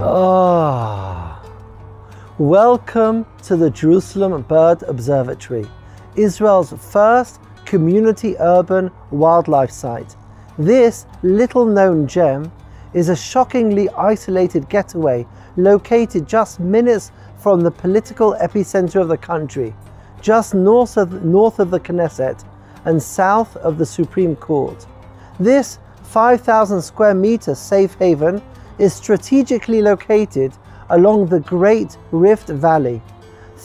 Ah, welcome to the Jerusalem Bird Observatory, Israel's first community urban wildlife site. This little known gem is a shockingly isolated getaway located just minutes from the political epicenter of the country, just north of, north of the Knesset and south of the Supreme Court. This 5,000 square meter safe haven is strategically located along the Great Rift Valley,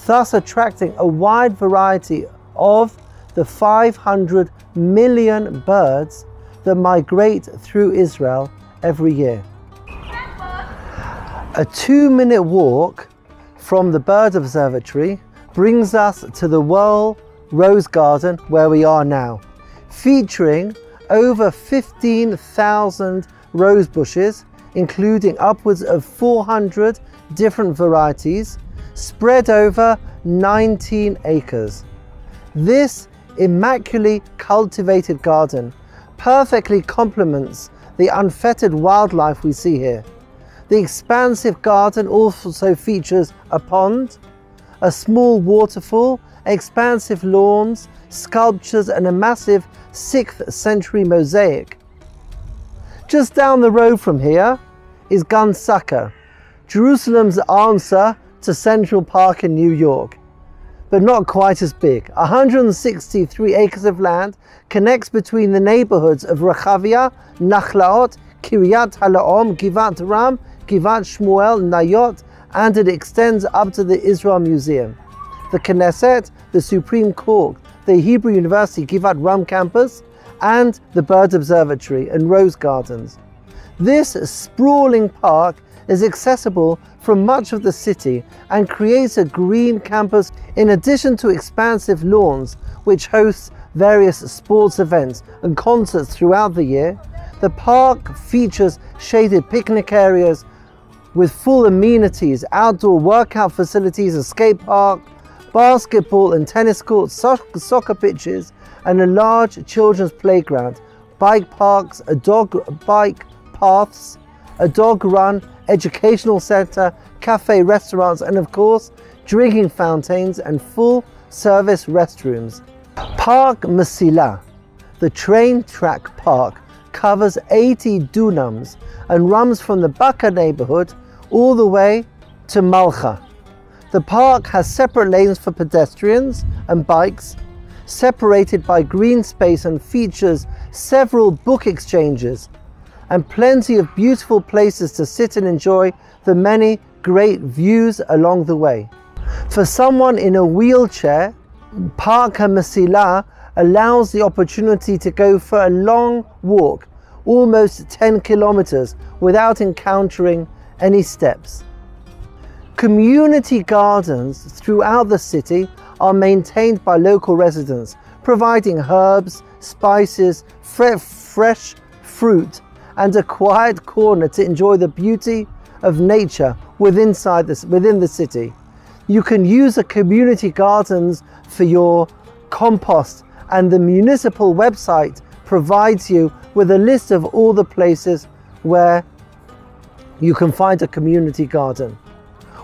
thus attracting a wide variety of the 500 million birds that migrate through Israel every year. A two minute walk from the bird observatory brings us to the Wohl Rose Garden where we are now, featuring over 15,000 rose bushes including upwards of 400 different varieties spread over 19 acres. This immaculately cultivated garden perfectly complements the unfettered wildlife we see here. The expansive garden also features a pond, a small waterfall, expansive lawns, sculptures and a massive 6th century mosaic just down the road from here is Gan Sacher, Jerusalem's answer to Central Park in New York, but not quite as big. 163 acres of land connects between the neighborhoods of Rechavia, Nachlaot, Kiryat Halaom, Givat Ram, Givat Shmuel, Nayot, and it extends up to the Israel Museum. The Knesset, the Supreme Court, the Hebrew University Givat Ram campus, and the Bird Observatory and Rose Gardens. This sprawling park is accessible from much of the city and creates a green campus in addition to expansive lawns which hosts various sports events and concerts throughout the year. The park features shaded picnic areas with full amenities, outdoor workout facilities, a skate park, basketball and tennis courts, soccer pitches, and a large children's playground, bike parks, a dog bike paths, a dog run, educational centre, cafe restaurants, and of course, drinking fountains and full service restrooms. Park Masila, the train track park, covers 80 dunams and runs from the Baka neighbourhood all the way to Malcha. The park has separate lanes for pedestrians and bikes separated by green space and features several book exchanges and plenty of beautiful places to sit and enjoy the many great views along the way. For someone in a wheelchair, Park Masila allows the opportunity to go for a long walk, almost 10 kilometers, without encountering any steps. Community gardens throughout the city are maintained by local residents, providing herbs, spices, fre fresh fruit, and a quiet corner to enjoy the beauty of nature within, within the city. You can use the community gardens for your compost and the municipal website provides you with a list of all the places where you can find a community garden.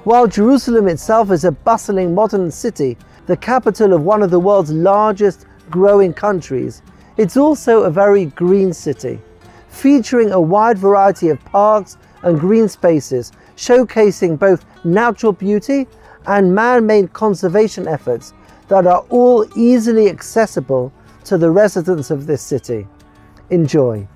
While Jerusalem itself is a bustling modern city the capital of one of the world's largest growing countries, it's also a very green city, featuring a wide variety of parks and green spaces, showcasing both natural beauty and man-made conservation efforts that are all easily accessible to the residents of this city. Enjoy.